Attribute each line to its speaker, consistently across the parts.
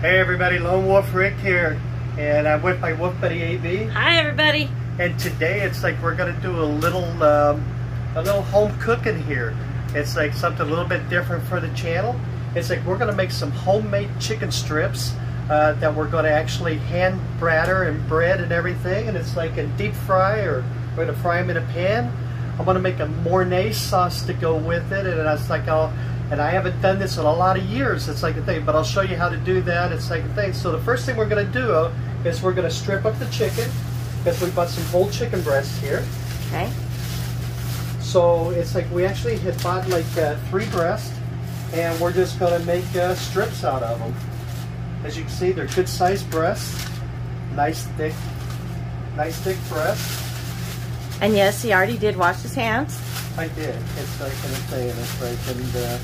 Speaker 1: Hey everybody, Lone Wulf Rick here, and I'm with my Wulf Buddy AB.
Speaker 2: Hi everybody.
Speaker 1: And today it's like we're gonna do a little, um, a little home cooking here. It's like something a little bit different for the channel. It's like we're gonna make some homemade chicken strips uh, that we're gonna actually hand bratter and bread and everything, and it's like a deep fry or we're gonna fry them in a pan. I'm gonna make a Mornay sauce to go with it, and it's like I'll and I haven't done this in a lot of years. It's like a thing, but I'll show you how to do that. It's like a thing. So the first thing we're going to do uh, is we're going to strip up the chicken because we bought some whole chicken breasts here.
Speaker 2: Okay.
Speaker 1: So it's like we actually had bought like uh, three breasts, and we're just going to make uh, strips out of them. As you can see, they're good sized breasts, nice thick, nice thick breasts.
Speaker 2: And yes, he already did wash his hands.
Speaker 1: I did. It's like in a thing, and it's like and. Uh,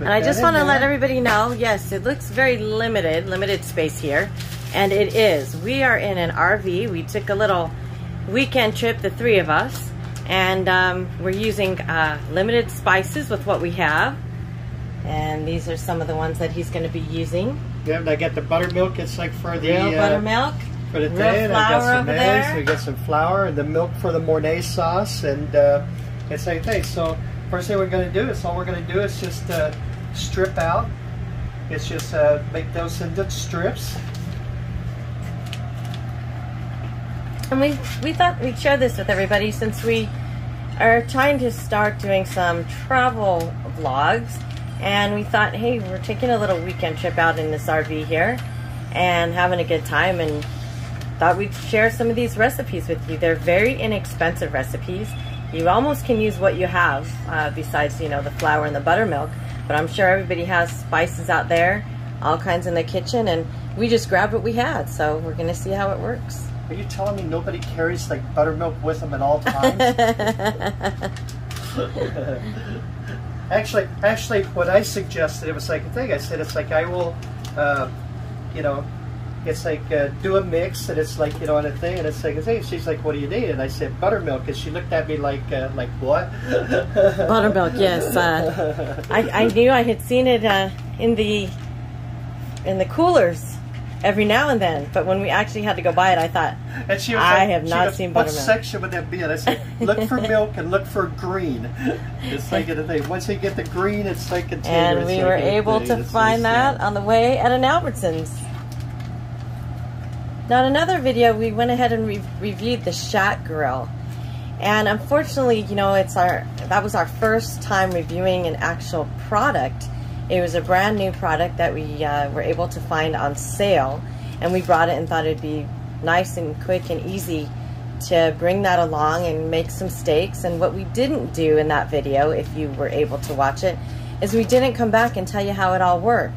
Speaker 2: and I just want to let everybody know, yes, it looks very limited, limited space here. And it is. We are in an RV. We took a little weekend trip, the three of us. And um, we're using uh, limited spices with what we have. And these are some of the ones that he's going to be using.
Speaker 1: Yeah, I got the buttermilk. It's like for the...
Speaker 2: Real uh, buttermilk.
Speaker 1: For the
Speaker 2: flour
Speaker 1: I got some eggs. We got some flour and the milk for the Mornay sauce. And uh, it's like, hey, so first thing we're going to do is all we're going to do is just uh, strip out. It's just uh, make those into strips.
Speaker 2: And we, we thought we'd share this with everybody since we are trying to start doing some travel vlogs. And we thought, hey, we're taking a little weekend trip out in this RV here and having a good time and thought we'd share some of these recipes with you. They're very inexpensive recipes. You almost can use what you have uh, besides, you know, the flour and the buttermilk. But I'm sure everybody has spices out there, all kinds in the kitchen, and we just grabbed what we had. So we're going to see how it works.
Speaker 1: Are you telling me nobody carries like buttermilk with them at all times? actually, actually, what I suggested, it was like a thing. I said it's like I will, uh, you know, it's like uh, do a mix, and it's like you know, on a thing, and it's like a thing. She's like, "What do you need?" And I said buttermilk, and she looked at me like, uh, like what?
Speaker 2: Buttermilk, yes. Uh, I, I knew I had seen it uh, in the in the coolers every now and then, but when we actually had to go buy it, I thought,
Speaker 1: and she was
Speaker 2: I
Speaker 1: like,
Speaker 2: have not
Speaker 1: goes,
Speaker 2: seen
Speaker 1: what
Speaker 2: buttermilk.
Speaker 1: section would that be? And I said, look for milk and look for green. It's like a thing. Once you get the green, it's like container.
Speaker 2: and we were
Speaker 1: a
Speaker 2: able to find that on the way at an Albertsons. Now, in another video, we went ahead and re reviewed the Shat Grill. And unfortunately, you know, it's our that was our first time reviewing an actual product. It was a brand new product that we uh, were able to find on sale, and we brought it and thought it'd be nice and quick and easy to bring that along and make some steaks. And what we didn't do in that video, if you were able to watch it, is we didn't come back and tell you how it all worked.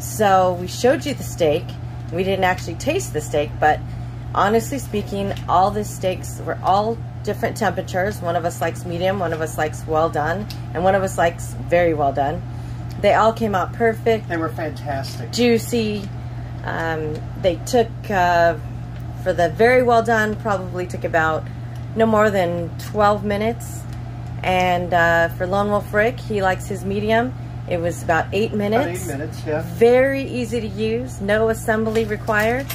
Speaker 2: So we showed you the steak. We didn't actually taste the steak, but honestly speaking, all the steaks were all different temperatures. One of us likes medium, one of us likes well done, and one of us likes very well done. They all came out perfect,
Speaker 1: They were fantastic.
Speaker 2: juicy. Um, they took, uh, for the very well done, probably took about no more than 12 minutes. And uh, for Lone Wulf Rick, he likes his medium. It was about eight minutes.
Speaker 1: About eight minutes, yeah.
Speaker 2: Very easy to use, no assembly required,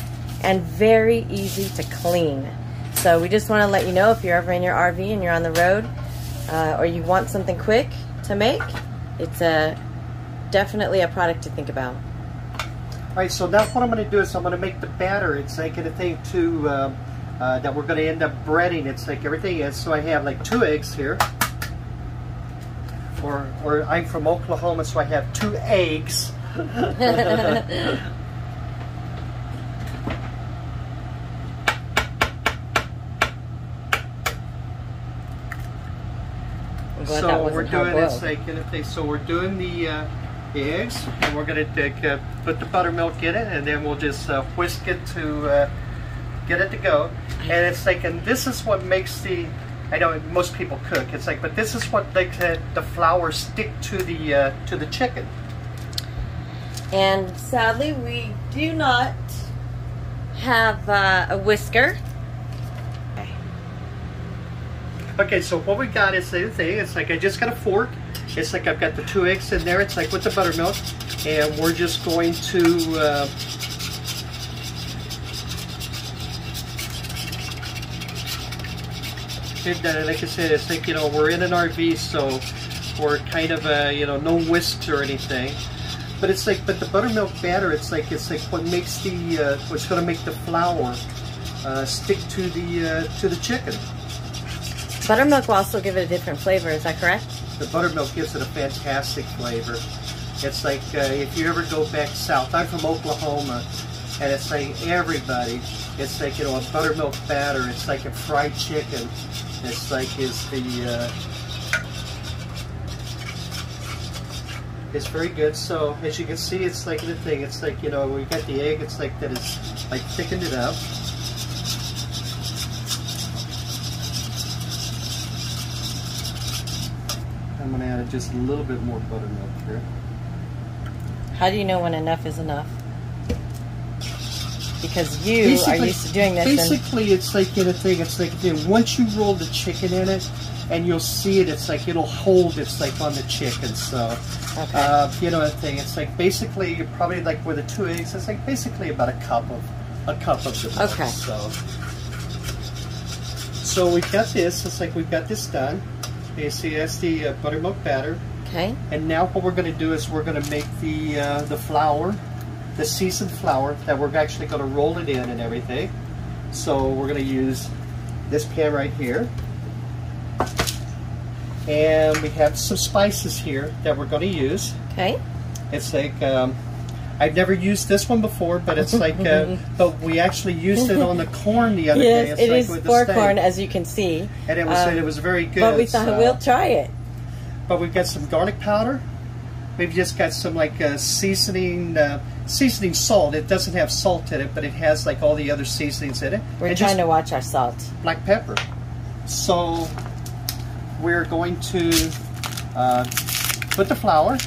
Speaker 2: and very easy to clean. So we just want to let you know if you're ever in your RV and you're on the road, uh, or you want something quick to make, it's a definitely a product to think about.
Speaker 1: All right, so now what I'm going to do is I'm going to make the batter. It's like a thing to uh, uh, that we're going to end up breading. It's like everything is. So I have like two eggs here. Or, or I'm from Oklahoma, so I have two eggs.
Speaker 2: I'm glad that
Speaker 1: so we're doing it's like a thing. So we're doing the, uh, eggs, and we're going to take, uh, put the buttermilk in it, and then we'll just uh, whisk it to uh, get it to go. And it's like, and this is what makes the. I know most people cook. It's like, but this is what makes the, the flour stick to the uh, to the chicken.
Speaker 2: And sadly, we do not have uh, a whisker.
Speaker 1: Okay, so what we got is the thing. It's like I just got a fork, It's like I've got the two eggs in there. It's like with the buttermilk, and we're just going to. Uh, uh, like I said, it's like you know we're in an RV, so we're kind of uh, you know no whisk or anything. But it's like, but the buttermilk batter, it's like it's like what makes the uh, what's going to make the flour uh, stick to the uh, to the chicken.
Speaker 2: Buttermilk will also give it a different flavor. Is that correct?
Speaker 1: The buttermilk gives it a fantastic flavor. It's like uh, if you ever go back south. I'm from Oklahoma, and it's like everybody. It's like you know a buttermilk batter. It's like a fried chicken. It's like is the uh, it's very good. So as you can see, it's like the thing. It's like you know we got the egg. It's like that is like thickened it up. I'm gonna add just a little bit more buttermilk here.
Speaker 2: How do you know when enough is enough? Because you are used to doing this. and-
Speaker 1: Basically, it's like you know, thing. It's like once you roll the chicken in it, and you'll see it. It's like it'll hold. It's like on the chicken. So,
Speaker 2: Okay.
Speaker 1: uh, you know, the thing. It's like basically you're probably like with the two eggs. It's like basically about a cup of a cup of the milk.
Speaker 2: Okay.
Speaker 1: So, so we've got this. It's like we've got this done. You see, that's the uh, buttermilk batter.
Speaker 2: okay.
Speaker 1: And now what we're going to do is we're going to make the uh, the flour, the seasoned flour that we're actually going to roll it in and everything. So we're going to use this pan right here. And we have some spices here that we're going to use.
Speaker 2: Okay.
Speaker 1: It's like um, I've never used this one before, but it's like uh, but we actually used it on the corn the other day.
Speaker 2: Yes,
Speaker 1: It's
Speaker 2: it
Speaker 1: like
Speaker 2: is
Speaker 1: with
Speaker 2: for corn, as you can see.
Speaker 1: and it was
Speaker 2: Um,
Speaker 1: it was very good.
Speaker 2: But we thought
Speaker 1: so-
Speaker 2: we'll try it.
Speaker 1: but we've got some garlic powder. We've just got some like uh, seasoning, uh, seasoning salt. It doesn't have salt in it, but it has like all the other seasonings in it.
Speaker 2: We're
Speaker 1: and
Speaker 2: trying to watch our salt.
Speaker 1: black pepper. So we're going to uh, put the flour.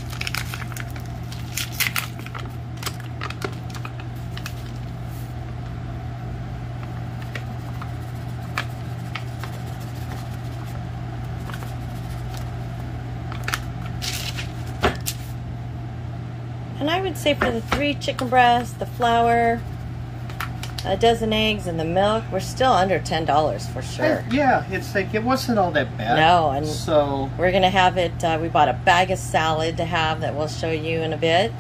Speaker 2: Say for the three chicken breasts, the flour, a dozen eggs, and the milk, we're still under ten dollars for sure.
Speaker 1: Yeah, it's like it wasn't all that bad.
Speaker 2: No, and-
Speaker 1: so
Speaker 2: We're gonna have it. Uh, we bought a bag of salad to have that we'll show you in a bit,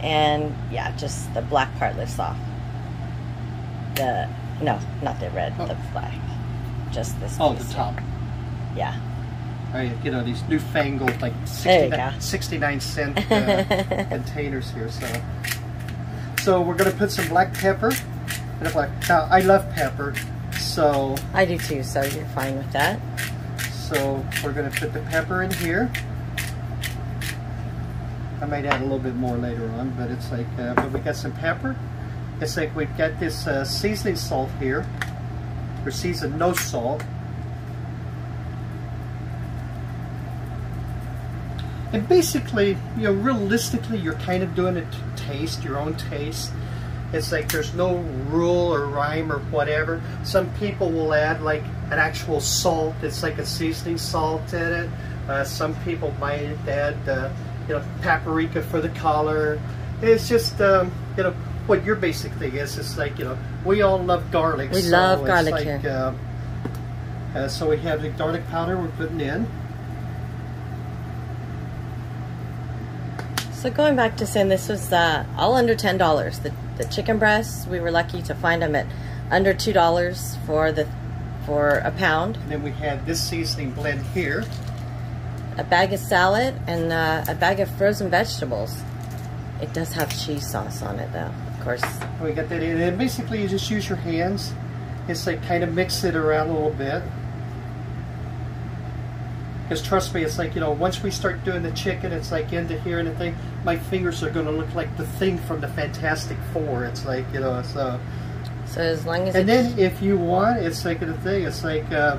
Speaker 2: and yeah, just the black part lifts off. The no, not the red,
Speaker 1: Oh.
Speaker 2: the black. Just this.
Speaker 1: oh,
Speaker 2: piece
Speaker 1: the top.
Speaker 2: Yeah.
Speaker 1: You know these newfangled like 69, 69 cent uh, containers here. So, so we're gonna put some black pepper. And a black. Now I love pepper, so
Speaker 2: I do too, so you're fine with that.
Speaker 1: so we're gonna put the pepper in here. I might add a little bit more later on, but it's like, uh, but we got some pepper. It's like we've got this uh, seasoning salt here, or seasoned no salt. And basically, you know, realistically, you're kind of doing it to taste, your own taste. It's like there's no rule or rhyme or whatever. Some people will add like an actual salt. It's like a seasoning salt in it. Uh, some people might add, uh, you know, paprika for the color. It's just, um, you know, what your basic thing is. It's like, you know, we all love garlic.
Speaker 2: We
Speaker 1: so
Speaker 2: love garlic
Speaker 1: like,
Speaker 2: here.
Speaker 1: Uh, uh, so we have the garlic powder we're putting in.
Speaker 2: So going back to saying this was uh, all under ten dollars. The the chicken breasts we were lucky to find them at under two dollars for the for a pound.
Speaker 1: And then we had this seasoning blend here.
Speaker 2: A bag of salad and uh, a bag of frozen vegetables. It does have cheese sauce on it though, of course.
Speaker 1: We got that in, and basically you just use your hands. It's like kind of mix it around a little bit. Because trust me, it's like, you know, once we start doing the chicken, it's like into here and the thing, my fingers are going to look like the thing from the Fantastic Four. It's like, you know, so.
Speaker 2: So as long as
Speaker 1: And then if you want, it's like the thing, it's like, uh,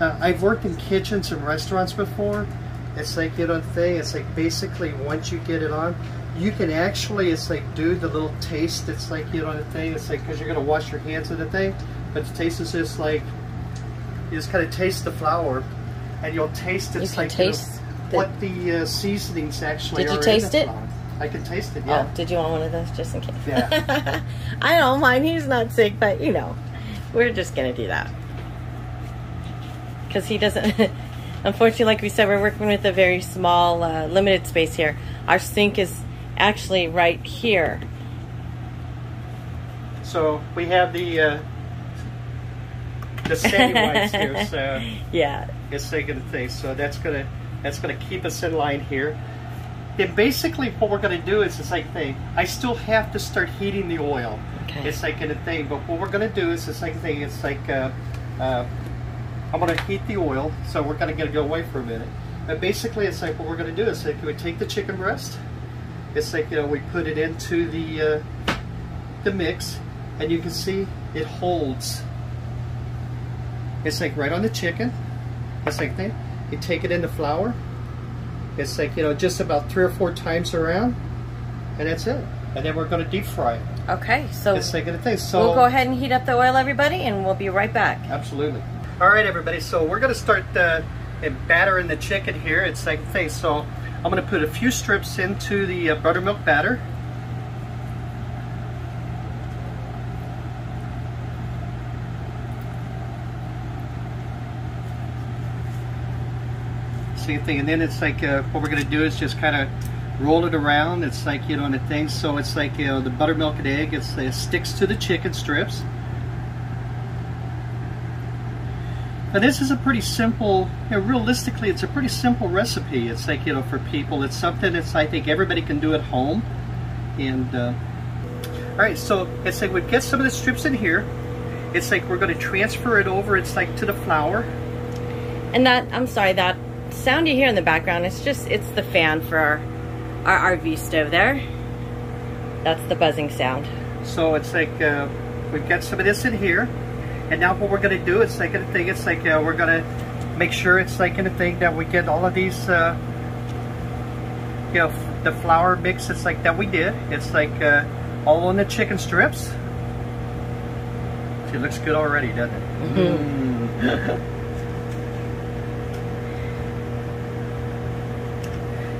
Speaker 1: uh, I've worked in kitchens and restaurants before. It's like, you know, the thing, it's like basically once you get it on, you can actually, it's like do the little taste. It's like, you know, the thing, it's like, because you're going to wash your hands with the thing, but the taste is just like, you just kind of taste the flour and you'll taste
Speaker 2: you
Speaker 1: it's like, you know,
Speaker 2: taste
Speaker 1: what the uh, seasonings actually
Speaker 2: Did you taste it?
Speaker 1: flour. I can taste it, yeah.
Speaker 2: Oh, did you want one of those just in case?
Speaker 1: Yeah.
Speaker 2: I don't mind. He's not sick, but you know, we're just gonna do that because he doesn't. Unfortunately, like we said, we're working with a very small, uh, limited space here. Our sink is actually right here.
Speaker 1: So we have the uh, the sandy whites here, so
Speaker 2: Yeah.
Speaker 1: It's taking the thing. So that's gonna that's gonna keep us in line here. Then basically what we're gonna do is the same thing. I still have to start heating the oil.
Speaker 2: Okay.
Speaker 1: It's like in a thing, but what we're gonna do is the same thing. It's like uh, uh, I'm gonna heat the oil, so we're gonna get go away for a minute. But basically, it's like what we're gonna do is like we take the chicken breast. It's like you know we put it into the uh, the mix, and you can see it holds. It's like right on the chicken. It's like thing. You take it in the flour. It's like you know just about three or four times around, and that's it. And then we're gonna deep fry it.
Speaker 2: Okay. So
Speaker 1: It's like a thing. So
Speaker 2: we'll go ahead and heat up the oil, everybody, and we'll be right back.
Speaker 1: Absolutely. All right, everybody. So we're going to start uh, battering the chicken here. It's like thing. So I'm going to put a few strips into the uh, buttermilk batter. Same thing, and then it's like uh, what we're going to do is just kind of roll it around. It's like you know, and the thing. So it's like you know, the buttermilk and egg. It's, it sticks to the chicken strips. Now this is a pretty simple, you know, realistically it's a pretty simple recipe. It's like, you know, for people, it's something that's I think everybody can do at home. And, uh, all right, so it's like we get some of the strips in here. It's like we're going to transfer it over, it's like to the flour.
Speaker 2: And that I'm sorry, that sound you hear in the background, it's just it's the fan for our our RV stove there. That's the buzzing sound.
Speaker 1: So it's like uh, we've got some of this in here. And now what we're going to do, it's like a thing, it's like uh, we're going to make sure it's like in a thing that we get all of these, uh, you know, the flour mix, it's like that we did. It's like uh, all on the chicken strips. It looks good already, doesn't it? Mm.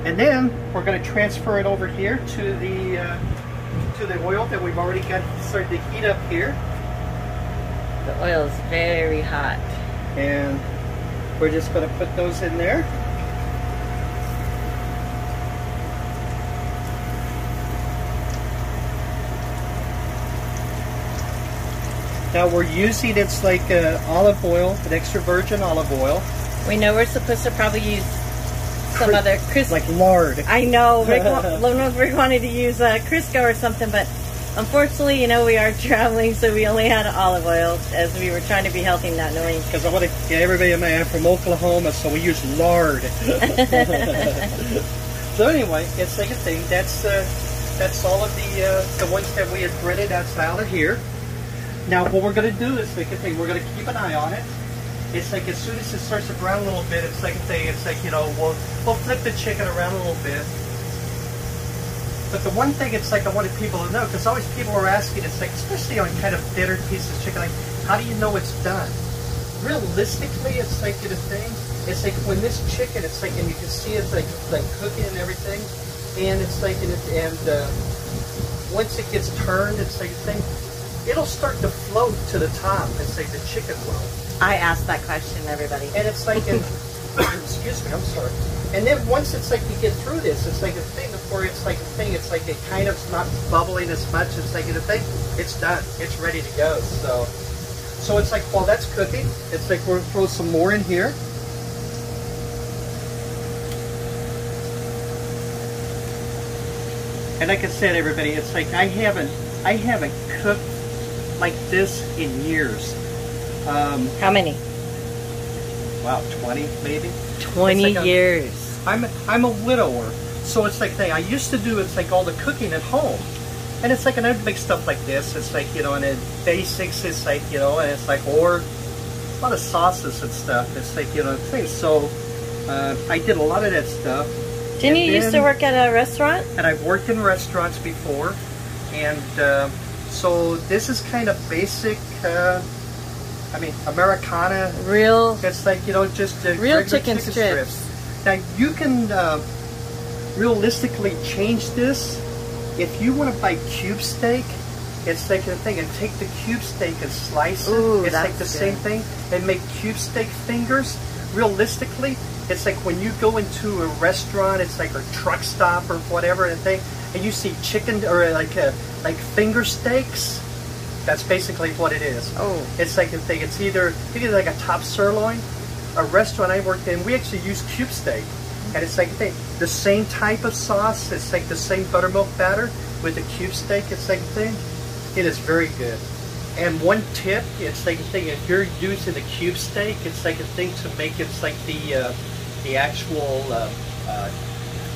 Speaker 1: and then we're going to transfer it over here to the uh, to the oil that we've already got started to heat up here.
Speaker 2: The oil is very hot.
Speaker 1: And we're just going to put those in there. Now we're using, it's like uh, olive oil, an extra virgin olive oil.
Speaker 2: We know we're supposed to probably use some other Crisco.
Speaker 1: Like lard.
Speaker 2: I know Rick, Rick wanted to use uh, Crisco or something, but unfortunately, you know, we are traveling, so we only had olive oil as we were trying to be healthy, not knowing.
Speaker 1: Because I want to get everybody in my I'm from Oklahoma, so we use lard. so anyway, it's like a thing. That's uh, that's all of the uh, the ones that we had breaded. That's out of here. Now what we're going to do is like a thing. We're going to keep an eye on it. It's like as soon as it starts to brown a little bit, it's like a thing. It's like you know we'll we'll flip the chicken around a little bit. But the one thing it's like I wanted people to know because always people are asking. It's like especially on kind of thinner pieces of chicken. Like how do you know it's done? realistically, it's like the thing. It's like when this chicken, it's like, and you can see it's like like cooking and everything, and it's like, and, it, and uh, once it gets turned, it's like thing. It'll start to float to the top. It's like the chicken will,
Speaker 2: I ask that question, everybody.
Speaker 1: and it's like, in, excuse me, I'm sorry. And then once it's like you get through this, it's like a thing before it's like a thing. It's like it kind of's not bubbling as much. It's like a thing. It's done. It's ready to go. So. So it's like while that's cooking, it's like we're gonna throw some more in here. And like I said, everybody, it's like I haven't, I haven't cooked like this in years. Um,
Speaker 2: How many?
Speaker 1: wow, 20 maybe.
Speaker 2: 20
Speaker 1: like
Speaker 2: years.
Speaker 1: I'm I'm a widower, so it's like thing I used to do. It's like all the cooking at home, and it's like and I'd make stuff like this. It's like you know, and then basics. It's like you know, and it's like or a lot of sauces and stuff. It's like you know, things. So uh, I did a lot of that stuff,
Speaker 2: Didn't
Speaker 1: and
Speaker 2: you used to work at a restaurant?
Speaker 1: and I've worked in restaurants before, and uh, so this is kind of basic. Uh, I mean, Americana
Speaker 2: Real.
Speaker 1: it's like you know just uh,
Speaker 2: Real
Speaker 1: regular
Speaker 2: chicken strips.
Speaker 1: Now you can uh, realistically change this. If you want to buy cube steak, it's like the thing, and take the cube steak and slice it.
Speaker 2: Ooh,
Speaker 1: it's like the same thing, and make cube steak fingers. Realistically, it's like when you go into a restaurant, it's like a truck stop or whatever, and thing, and you see chicken or like a, like finger steaks. That's basically what it is.
Speaker 2: Oh.
Speaker 1: It's like a thing. It's either either like a top sirloin. A restaurant I worked in, we actually use cube steak, and it's like the, the same type of sauce. It's like the same buttermilk batter with the cube steak. It's like a thing. It is very good. And one tip, it's like a thing. If you're using the cube steak, it's like a thing to make it's like the uh, the actual uh, uh,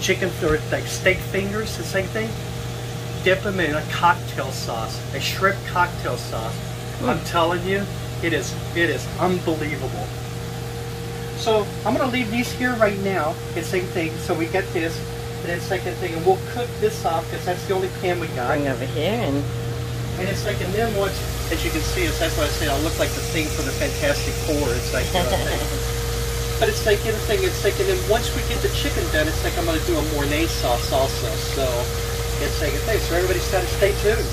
Speaker 1: chicken or like steak fingers. The same thing dip them in a cocktail sauce, a shrimp cocktail sauce. Hmm. I'm telling you, it is it is unbelievable. So I'm gonna leave these here right now. It's same thing. So we get this, and like a thing, and we'll cook this off because that's the only pan we got.
Speaker 2: Bring over here and
Speaker 1: And it's like, and then once, as you can see, it's, that's why I say I'll look like the thing from the Fantastic Four. It's like, you know, but it's like anything. It's like, and then once we get the chicken done, it's like I'm gonna do a Mornay sauce also. So like a thing. So everybody's got to stay tuned.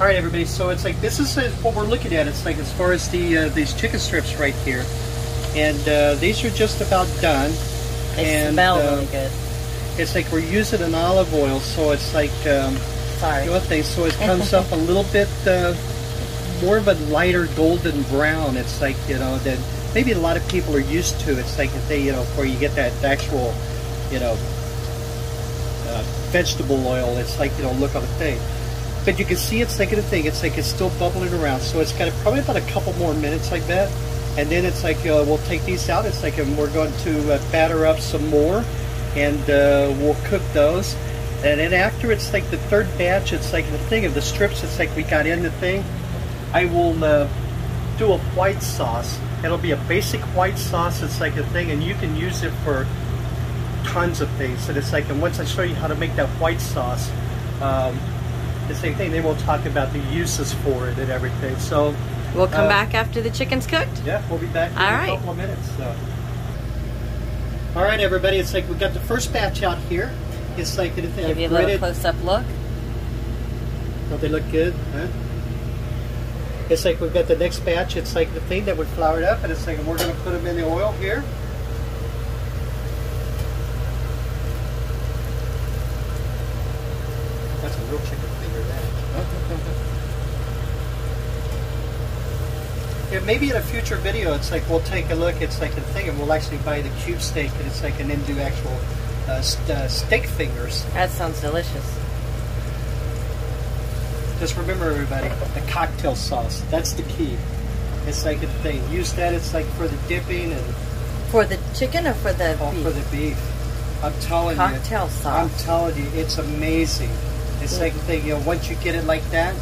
Speaker 1: All right, everybody. So it's like this is uh, what we're looking at. It's like as far as the uh, these chicken strips right here, and uh, these are just about done.
Speaker 2: they
Speaker 1: and
Speaker 2: smell
Speaker 1: uh,
Speaker 2: really good.
Speaker 1: it's like we're using an olive oil, so it's like. Um,
Speaker 2: Sorry.
Speaker 1: the other thing, so it comes up a little bit uh, more of a lighter golden brown. It's like you know that maybe a lot of people are used to. It's like if they you know where you get that actual you know uh, vegetable oil. It's like you know look on the thing, but you can see it's like a thing. It's like it's still bubbling around. So it's got a, probably about a couple more minutes like that, and then it's like uh, we'll take these out. It's like we're going to uh, batter up some more, and uh, we'll cook those. And then after it's like the third batch, it's like the thing of the strips. It's like we got in the thing. I will uh, do a white sauce. It'll be a basic white sauce. It's like a thing, and you can use it for tons of things. And it's like, and once I show you how to make that white sauce, um, the same thing. Then we'll talk about the uses for it and everything. So
Speaker 2: We'll come
Speaker 1: uh,
Speaker 2: back after the chicken's cooked.
Speaker 1: yeah, we'll be back in
Speaker 2: All
Speaker 1: a
Speaker 2: right.
Speaker 1: couple of minutes. So. All right, everybody. It's like we got the first batch out here. It's like the thing.
Speaker 2: Give you a little close-up look.
Speaker 1: Don't they look good? Huh? It's like we've got the next batch. It's like the thing that we floured up, and it's like we're going to put them in the oil here. That's a real chicken finger, that. Yeah, maybe in a future video, it's like we'll take a look. It's like a thing, and we'll actually buy the cube steak, and it's like, and then do actual uh, st- uh, steak fingers.
Speaker 2: That sounds delicious.
Speaker 1: Just remember, everybody, the cocktail sauce. That's the key. It's like a thing. Use that. It's like for the dipping and
Speaker 2: For the chicken or for the
Speaker 1: all
Speaker 2: beef?
Speaker 1: for the beef. I'm telling
Speaker 2: Cocktail
Speaker 1: you.
Speaker 2: sauce.
Speaker 1: I'm telling you, it's amazing. It's like a thing. You know, once you get it like that,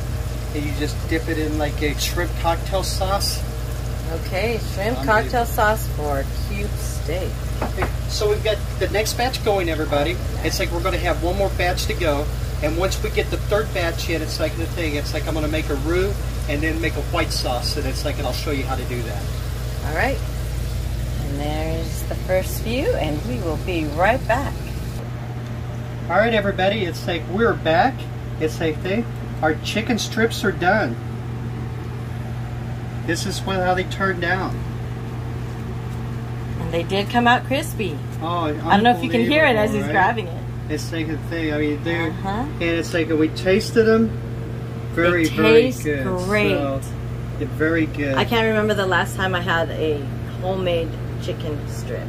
Speaker 1: and you just dip it in like a shrimp cocktail sauce.
Speaker 2: Okay, shrimp cocktail sauce for cube steak.
Speaker 1: So we've got the next batch going, everybody. It's like we're going to have one more batch to go. And once we get the third batch in, it's like the thing. It's like I'm going to make a roux and then make a white sauce. And it's like, and I'll show you how to do that.
Speaker 2: All right. And there's the first few, and we will be right back.
Speaker 1: All right, everybody. It's like we're back. It's like thing. Our chicken strips are done. This is what, how they turned out.
Speaker 2: And they did come out crispy.
Speaker 1: Oh,
Speaker 2: I don't know if you can hear it as he's
Speaker 1: right?
Speaker 2: grabbing it.
Speaker 1: It's like a thing. I mean, they're
Speaker 2: Uh-huh.
Speaker 1: and it's like we tasted them. Very,
Speaker 2: They
Speaker 1: very
Speaker 2: taste
Speaker 1: good.
Speaker 2: great.
Speaker 1: So, they're very good.
Speaker 2: I can't remember the last time I had a homemade chicken strip.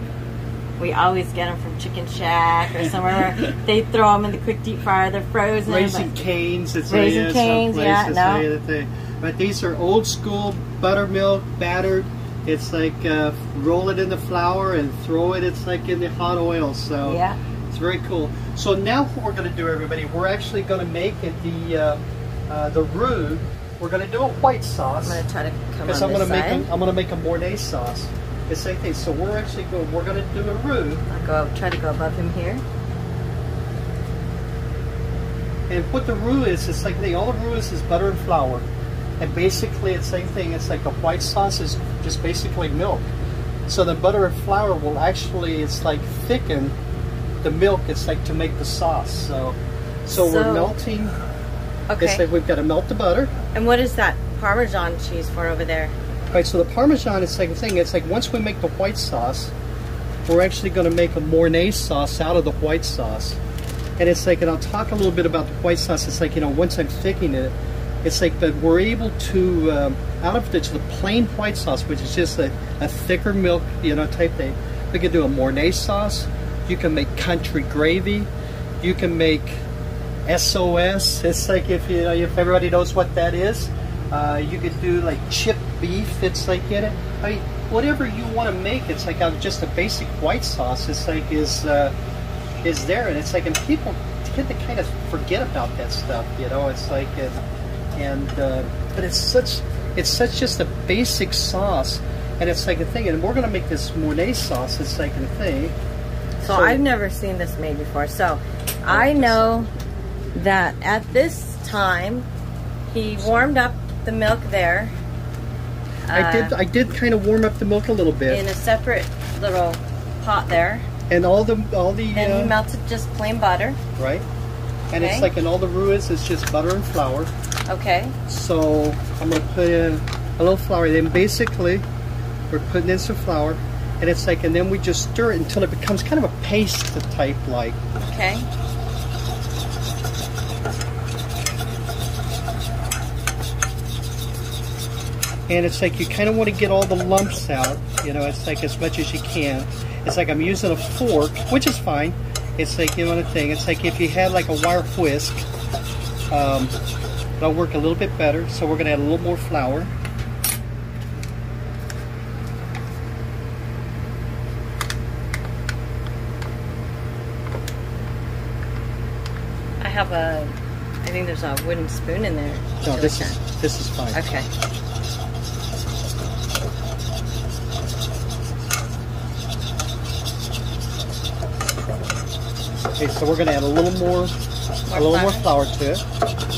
Speaker 2: We always get them from Chicken Shack or somewhere. they throw them in the quick deep fryer. They're frozen.
Speaker 1: Raising Cane's, it's
Speaker 2: Raising
Speaker 1: yeah,
Speaker 2: Cane's, yeah, no.
Speaker 1: that But these are old school buttermilk battered. It's like uh, roll it in the flour and throw it. It's like in the hot oil. So
Speaker 2: Yeah.
Speaker 1: it's very cool. So now what we're going to do, everybody, we're actually going to make it the uh, uh, the roux. We're going to do a white sauce.
Speaker 2: I'm gonna try to come on
Speaker 1: I'm gonna make
Speaker 2: side.
Speaker 1: a, I'm gonna make a Mornay sauce. The same thing. So we're actually going. We're gonna do a roux,
Speaker 2: I'll go try to go above him here.
Speaker 1: and what the roux is, it's like the all the roux is is butter and flour, and basically it's the same thing. It's like a white sauce is just basically milk. So the butter and flour will actually, it's like thicken the milk. It's like to make the sauce. So, so,
Speaker 2: So-
Speaker 1: we're melting.
Speaker 2: Okay.
Speaker 1: It's like we've got to melt the butter.
Speaker 2: and what is that Parmesan cheese for over there?
Speaker 1: Right, so the Parmesan is the thing. It's like once we make the white sauce, we're actually going to make a Mornay sauce out of the white sauce. And it's like, and I'll talk a little bit about the white sauce. It's like, you know, once I'm thickening it, it's like that we're able to, um, out of the, the plain white sauce, which is just a, a thicker milk, you know, type thing, we can do a Mornay sauce. You can make country gravy. You can make SOS. It's like if you know if everybody knows what that is. Uh, you could do like chipped beef. It's like in it. I mean, whatever you want to make. It's like out just a basic white sauce. It's like is uh, is there, and it's like and people tend to kind of forget about that stuff. You know, it's like and, and uh, but it's such it's such just a basic sauce, and it's like a thing. And we're gonna make this Mornay sauce. It's like a thing.
Speaker 2: So,
Speaker 1: So-
Speaker 2: I've never seen this made before. So I know that at this time he warmed up the milk there.
Speaker 1: I
Speaker 2: uh,
Speaker 1: did I did kind of warm up the milk a little bit.
Speaker 2: in a separate little pot there,
Speaker 1: and all the all the
Speaker 2: and
Speaker 1: uh,
Speaker 2: he melted just plain butter.
Speaker 1: right and
Speaker 2: Okay.
Speaker 1: it's like in all the roux is it's just butter and flour
Speaker 2: Okay.
Speaker 1: so i'm gonna put in a little flour then basically we're putting in some flour and it's like and then we just stir it until it becomes kind of a paste type like
Speaker 2: Okay.
Speaker 1: And it's like you kind of want to get all the lumps out you know it's like as much as you can it's like i'm using a fork which is fine it's like you know the thing it's like if you had like a wire whisk um, it'll work a little bit better so we're going to add a little more flour
Speaker 2: I have a. I think there's a wooden spoon in there.
Speaker 1: no this is this is fine.
Speaker 2: Okay.
Speaker 1: Okay so we're going to add a little more a little more flour to it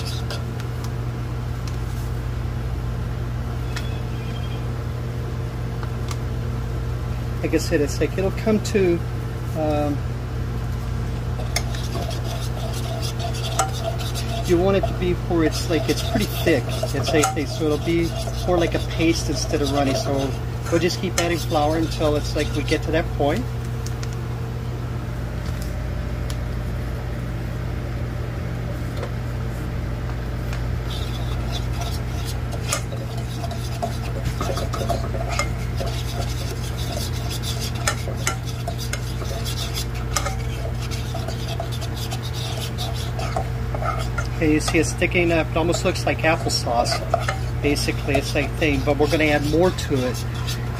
Speaker 1: like I said, it's like it'll come to um, you want it to be where it's like it's pretty thick. It's like so it'll be more like a paste instead of runny. So we'll just keep adding flour until it's like we get to that point. See it's thickening up. It almost looks like applesauce. Basically, it's the same thing, but we're going to add more to it.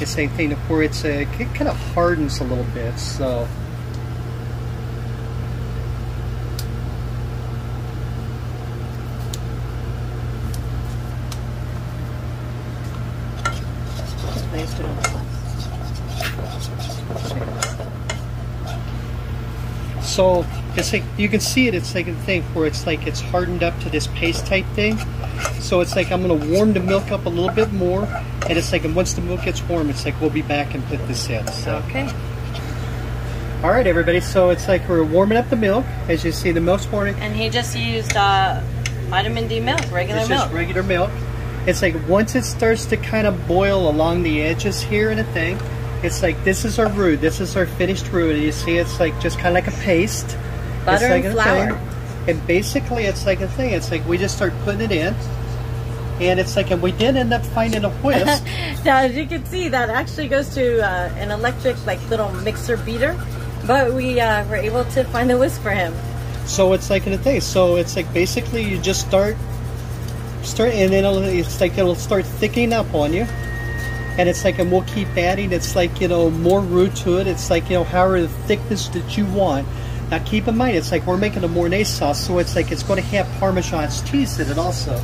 Speaker 1: It's the same thing where it's a, it kind of hardens a little bit. So
Speaker 2: Nice to know.
Speaker 1: So it's like you can see it. It's like a thing where it's like it's hardened up to this paste type thing. So it's like I'm going to warm the milk up a little bit more, and it's like and once the milk gets warm, it's like we'll be back and put this in. So
Speaker 2: Okay.
Speaker 1: all right, everybody. So it's like we're warming up the milk. As you see, the milk's boiling.
Speaker 2: And he just used uh, vitamin D milk, regular
Speaker 1: It's
Speaker 2: milk.
Speaker 1: just regular milk. It's like once it starts to kind of boil along the edges here and a thing, it's like this is our roux. This is our finished roux. And you see, it's like just kind of like a paste.
Speaker 2: Butter
Speaker 1: like
Speaker 2: and flour.
Speaker 1: And basically, it's like a thing. It's like we just start putting it in, and it's like, and we did end up finding a whisk.
Speaker 2: now, as you can see, that actually goes to uh, an electric, like little mixer beater. But we uh, were able to find the whisk for him.
Speaker 1: so it's like in a thing. So it's like basically you just start, start, and then it'll, it's like it'll start thickening up on you. And it's like and we'll keep adding it's like you know more roux to it it's like you know however the thickness that you want now keep in mind it's like we're making a mornay sauce so it's like it's going to have parmesan cheese in it also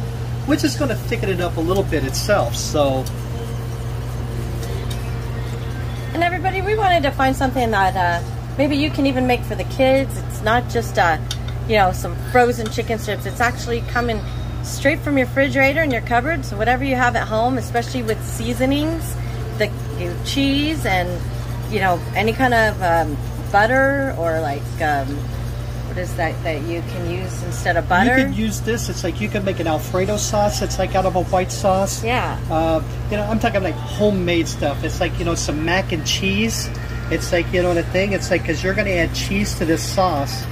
Speaker 1: which is going to thicken it up a little bit itself so
Speaker 2: And everybody, we wanted to find something that uh, maybe you can even make for the kids. It's not just, uh, you know, some frozen chicken strips. It's actually coming straight from your refrigerator and your cupboard. So whatever you have at home, especially with seasonings, the do cheese and you know any kind of um, butter or like um, what is that that you can use instead of butter?
Speaker 1: You could use this. It's like you can make an Alfredo sauce. It's like out of a white sauce.
Speaker 2: yeah.
Speaker 1: Uh, you know, I'm talking like homemade stuff. It's like you know some mac and cheese. It's like you know the thing. It's like because you're going to add cheese to this sauce,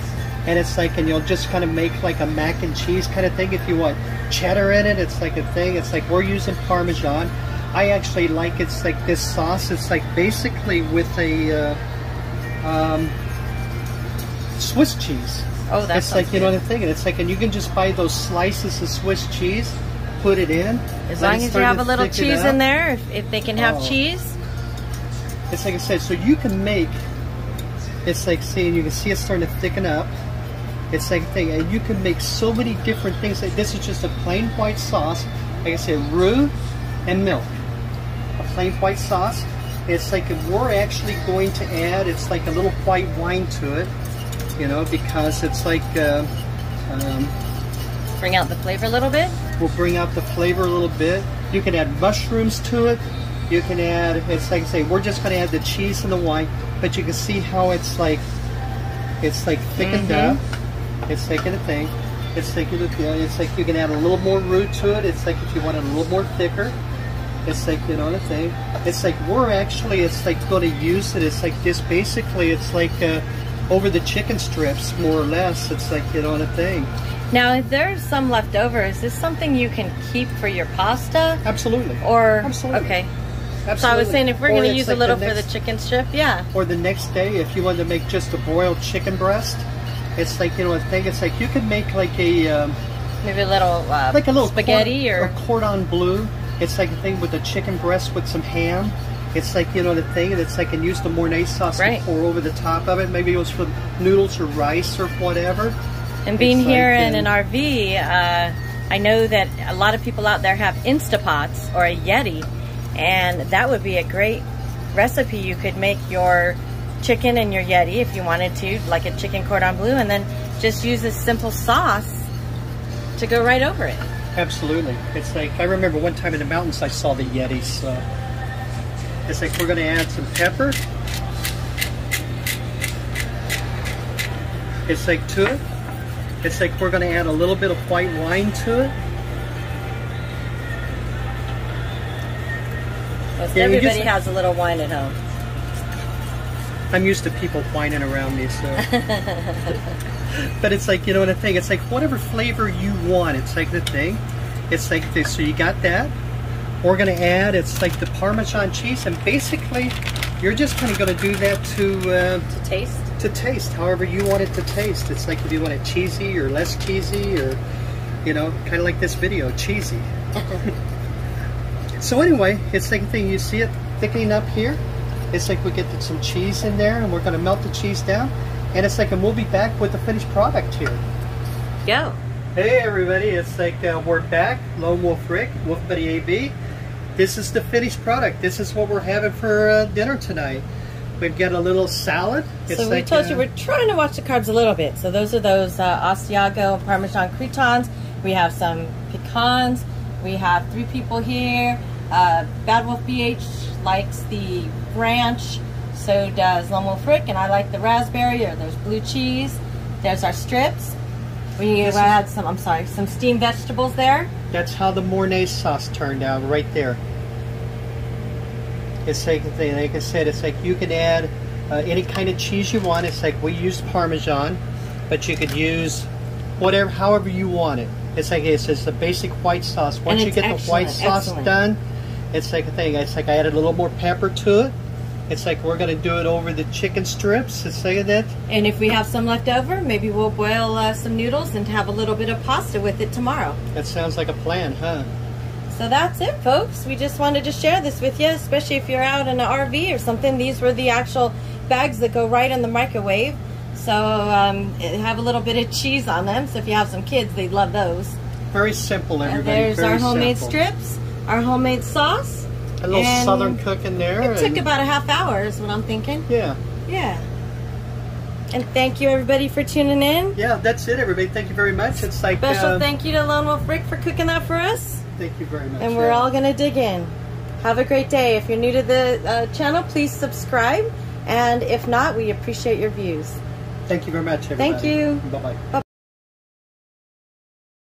Speaker 1: and it's like and you'll just kind of make like a mac and cheese kind of thing. If you want cheddar in it, it's like a thing. It's like we're using Parmesan. I actually like it's like this sauce. It's like basically with a uh, um, Swiss cheese.
Speaker 2: Oh,
Speaker 1: that's like you know the thing, and it's like, and you can just buy those slices of Swiss cheese, put it in.
Speaker 2: As long as you have a little cheese in there, if, if they can have
Speaker 1: Oh.
Speaker 2: cheese.
Speaker 1: It's like I said, so you can make. It's like seeing you can see it starting to thicken up. It's like a thing, and you can make so many different things. Like this is just a plain white sauce. Like I said, roux and milk. A plain white sauce. It's like we're actually going to add. It's like a little white wine to it, you know, because it's like. Uh, um,
Speaker 2: Bring out the flavor a little bit.
Speaker 1: We'll bring out the flavor a little bit. You can add mushrooms to it. You can add, it's like I say, we're just going to add the cheese and the wine, but you can see how it's like, it's like thickened
Speaker 2: Mhm.
Speaker 1: up. It's like a thing. It's like, it's like you can add a little more roux to it. It's like if you want it a little more thicker. It's like, you know, the thing. It's like we're actually, it's like going to use it. It's like just basically, it's like uh, over the chicken strips, more or less. It's like, you know, the thing.
Speaker 2: Now, if there's some left over, is this something you can keep for your pasta?
Speaker 1: Absolutely.
Speaker 2: Or
Speaker 1: Absolutely.
Speaker 2: okay.
Speaker 1: Absolutely.
Speaker 2: So I was saying if we're going to use
Speaker 1: like
Speaker 2: a little
Speaker 1: the
Speaker 2: for the chicken strip, yeah.
Speaker 1: Or the next day, if you wanted to make just a broiled chicken breast, it's like you know, I think it's like you could make like a um,
Speaker 2: Maybe a little uh,
Speaker 1: like a little
Speaker 2: spaghetti
Speaker 1: cor-
Speaker 2: or
Speaker 1: a cordon bleu. It's like a thing with a chicken breast with some ham. It's like you know the thing, it's like and use the mornay sauce
Speaker 2: Right.
Speaker 1: to pour over the top of it. Maybe it was for noodles or rice or whatever.
Speaker 2: And being
Speaker 1: It's
Speaker 2: here
Speaker 1: like,
Speaker 2: in an
Speaker 1: um,
Speaker 2: RV, uh, I know that a lot of people out there have Instapots or a Yeti, and that would be a great recipe. You could make your chicken and your Yeti if you wanted to, like a chicken cordon bleu, and then just use this simple sauce to go right over it.
Speaker 1: Absolutely. It's like I remember one time in the mountains I saw the Yetis. So it's like we're going to add some pepper. It's like to it. It's like we're going to add a little bit of white wine to it.
Speaker 2: Most
Speaker 1: Yeah,
Speaker 2: everybody
Speaker 1: just-
Speaker 2: has a little wine at home.
Speaker 1: I'm used to people whining around me, so. but it's like you know the thing. It's like whatever flavor you want. It's like the thing. It's like this. So you got that. We're gonna add. It's like the Parmesan cheese, and basically, you're just kind of gonna do that to uh,
Speaker 2: To taste.
Speaker 1: to taste, however you want it to taste. It's like if you want it cheesy or less cheesy, or you know, kind of like this video, cheesy. so anyway, it's like the thing. You see it thickening up here. It's like we get some cheese in there, and we're going to melt the cheese down. And it's like, and we'll be back with the finished product here.
Speaker 2: Go.
Speaker 1: Hey everybody, it's like uh, we're back. Lone Wulf Rick, Wulf Buddy AB. This is the finished product. This is what we're having for uh, dinner tonight. We've got a little salad. It's
Speaker 2: so we
Speaker 1: like,
Speaker 2: told
Speaker 1: uh,
Speaker 2: you we're trying to watch the carbs a little bit. So those are those uh, Asiago and Parmesan croutons. We have some pecans. We have three people here. Uh, Bad Wulf BH likes the ranch. So does Lone Wulf Rick, and I like the raspberry. Or there's blue cheese. There's our strips. We
Speaker 1: This is-
Speaker 2: had some. I'm sorry, some steamed vegetables there.
Speaker 1: That's how the Mornay sauce turned out, right there. It's like, like I said, it's like you can add uh, any kind of cheese you want. It's like we used Parmesan, but you could use whatever, however you want it. It's like it's just a basic white sauce. Once you get the white sauce
Speaker 2: excellent.
Speaker 1: done, it's like a thing. It's like I added a little more pepper to it. It's like we're gonna do it over the chicken strips. It's like that.
Speaker 2: And if we have some left over, maybe we'll boil uh, some noodles and have a little bit of pasta with it tomorrow.
Speaker 1: That sounds like a plan, huh?
Speaker 2: So that's it, folks. We just wanted to share this with you, especially if you're out in an RV or something. These were the actual bags that go right in the microwave. So um, have a little bit of cheese on them. So if you have some kids, they'd love those.
Speaker 1: Very simple,
Speaker 2: And
Speaker 1: everybody.
Speaker 2: there's
Speaker 1: Very
Speaker 2: our homemade
Speaker 1: simple.
Speaker 2: strips, our homemade sauce.
Speaker 1: A little
Speaker 2: and
Speaker 1: southern cook in there.
Speaker 2: It took about a half hour, is what I'm thinking.
Speaker 1: Yeah.
Speaker 2: Yeah. And thank you, everybody, for tuning in.
Speaker 1: Yeah, that's it, everybody. Thank you very much. It's like
Speaker 2: Special
Speaker 1: uh,
Speaker 2: thank you to Lone Wulf Rick for cooking that for us.
Speaker 1: thank you very much.
Speaker 2: And we're
Speaker 1: yeah.
Speaker 2: all going to dig in. Have a great day. If you're new to the uh, channel, please subscribe. And if not, we appreciate your views.
Speaker 1: Thank you very much, everybody.
Speaker 2: Thank you.
Speaker 1: Bye-bye.